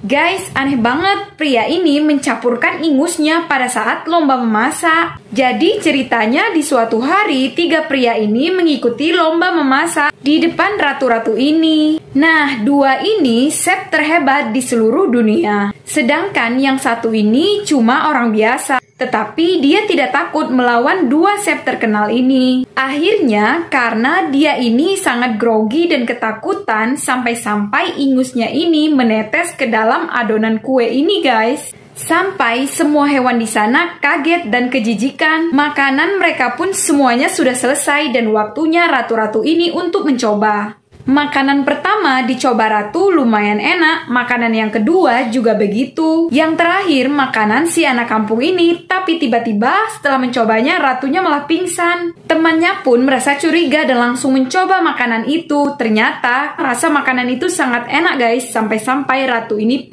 Guys, aneh banget pria ini mencampurkan ingusnya pada saat lomba memasak. Jadi ceritanya di suatu hari tiga pria ini mengikuti lomba memasak di depan ratu-ratu ini. Nah, dua ini chef terhebat di seluruh dunia. Sedangkan yang satu ini cuma orang biasa. Tetapi dia tidak takut melawan dua chef terkenal ini. Akhirnya, karena dia ini sangat grogi dan ketakutan sampai-sampai ingusnya ini menetes ke dalam adonan kue ini guys. Sampai semua hewan di sana kaget dan kejijikan. Makanan mereka pun semuanya sudah selesai dan waktunya ratu-ratu ini untuk mencoba. Makanan pertama dicoba ratu lumayan enak, makanan yang kedua juga begitu. Yang terakhir makanan si anak kampung ini, tapi tiba-tiba setelah mencobanya ratunya malah pingsan. Temannya pun merasa curiga dan langsung mencoba makanan itu. Ternyata rasa makanan itu sangat enak guys, sampai-sampai ratu ini